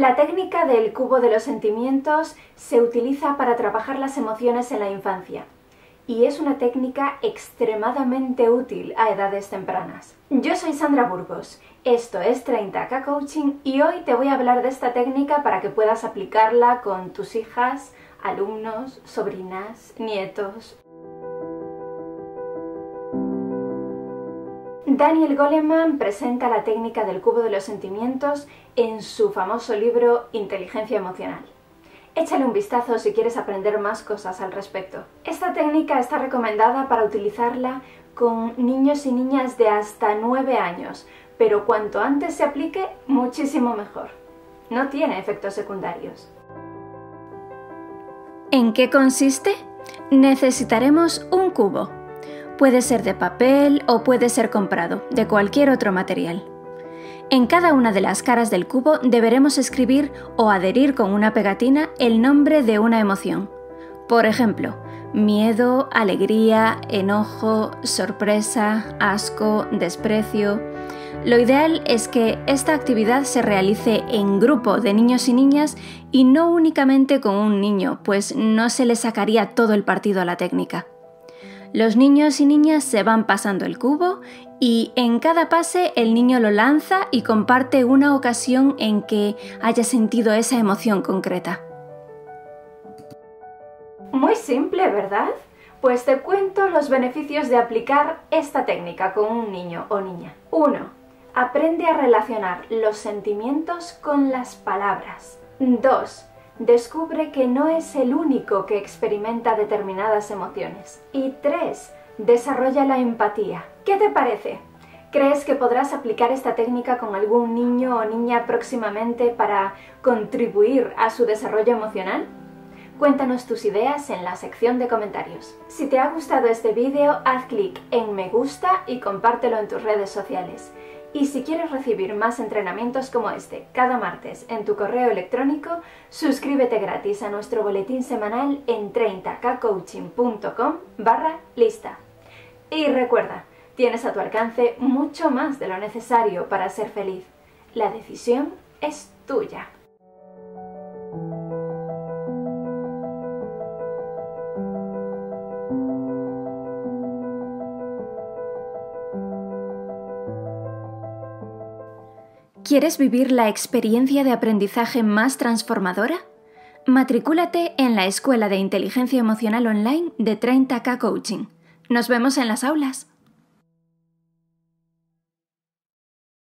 La técnica del cubo de los sentimientos se utiliza para trabajar las emociones en la infancia y es una técnica extremadamente útil a edades tempranas. Yo soy Sandra Burgos, esto es 30K Coaching y hoy te voy a hablar de esta técnica para que puedas aplicarla con tus hijas, alumnos, sobrinas, nietos Daniel Goleman presenta la técnica del cubo de los sentimientos en su famoso libro Inteligencia Emocional. Échale un vistazo si quieres aprender más cosas al respecto. Esta técnica está recomendada para utilizarla con niños y niñas de hasta 9 años, pero cuanto antes se aplique, muchísimo mejor. No tiene efectos secundarios. ¿En qué consiste? Necesitaremos un cubo Puede ser de papel o puede ser comprado, de cualquier otro material. En cada una de las caras del cubo deberemos escribir o adherir con una pegatina el nombre de una emoción. Por ejemplo, miedo, alegría, enojo, sorpresa, asco, desprecio. Lo ideal es que esta actividad se realice en grupo de niños y niñas y no únicamente con un niño, pues no se le sacaría todo el partido a la técnica. Los niños y niñas se van pasando el cubo y en cada pase el niño lo lanza y comparte una ocasión en que haya sentido esa emoción concreta. Muy simple, ¿verdad? Pues te cuento los beneficios de aplicar esta técnica con un niño o niña. 1. Aprende a relacionar los sentimientos con las palabras. 2 descubre que no es el único que experimenta determinadas emociones. Y 3. Desarrolla la empatía. ¿Qué te parece? ¿Crees que podrás aplicar esta técnica con algún niño o niña próximamente para contribuir a su desarrollo emocional? Cuéntanos tus ideas en la sección de comentarios. Si te ha gustado este vídeo, haz clic en me gusta y compártelo en tus redes sociales. Y si quieres recibir más entrenamientos como este cada martes en tu correo electrónico, suscríbete gratis a nuestro boletín semanal en 30kcoaching.com barra lista. Y recuerda, tienes a tu alcance mucho más de lo necesario para ser feliz. La decisión es tuya. ¿Quieres vivir la experiencia de aprendizaje más transformadora? Matricúlate en la Escuela de Inteligencia Emocional Online de 30K Coaching. Nos vemos en las aulas.